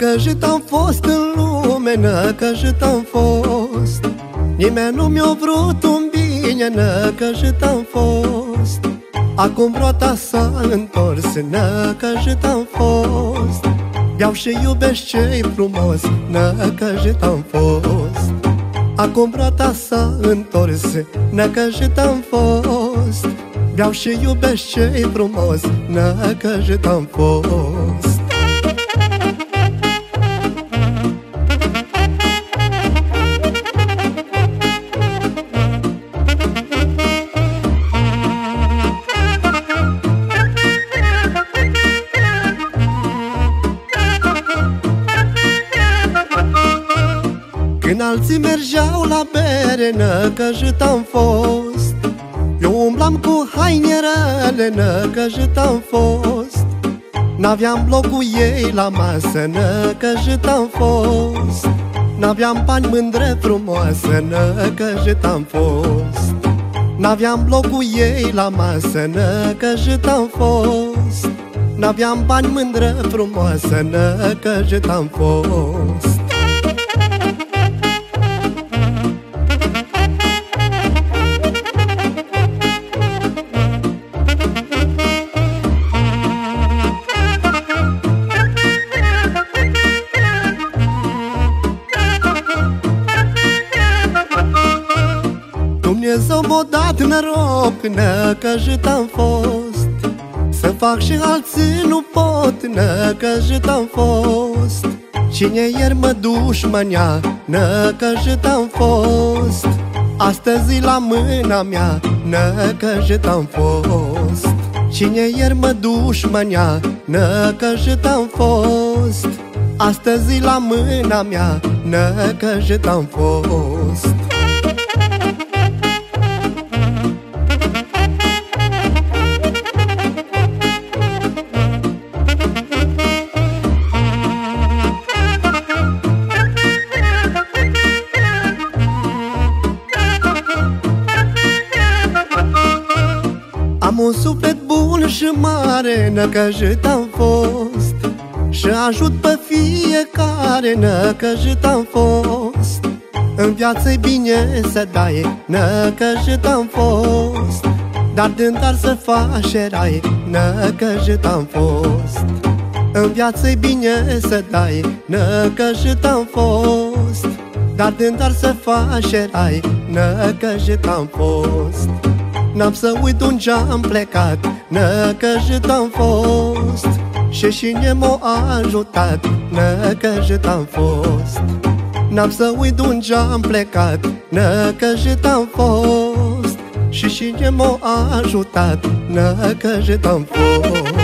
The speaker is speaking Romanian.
Năcăjit am fost în lume, năcăjit am fost. Nimeni nu mi-a vrut un bine, năcăjit am fost. Acum roata s-a întors, năcăjit am fost. Beau și iubesc ce frumos, năcăjit am fost. Acum roata s-a întors, năcăjit am fost. Beau și iubesc ce frumos, năcăjit am fost Când alții mergeau la bere, năcăjit am fost. Eu umblam cu haine rele, năcăjit am fost. N-aveam loc cu ei la masă, năcăjit am fost. N-aveam bani mândre frumoasă, năcăjit am fost. N-aveam loc cu ei la masă, năcăjit am fost. N-aveam bani mândră frumoasă, năcăjit am fost Dumnezeu m-a dat noroc, năcăjit am fost. Să fac și alții nu pot, năcăjit am fost. Cine ieri mă dușmănea, năcăjit am fost. Astăzi la mâna mea, năcăjit am fost. Cine ieri mă dușmănea, năcăjit am fost. Astăzi la mâna mea, năcăjit am fost un suflet bun și mare, năcăjit am fost. Și ajut pe fiecare, năcăjit am fost. În viață-i bine să dai, năcăjit am fost. Dar din dar să faci erai, năcăjit am fost. În viață-i bine să dai, năcăjit am fost. Dar din dar să faci erai, năcăjit am fost N-am să uit unde am plecat Năcăjit am fost. Și cine m-a ajutat Năcăjit am fost. N-am să uit unde am plecat Năcăjit am fost. Și cine m-a ajutat Năcăjit am fost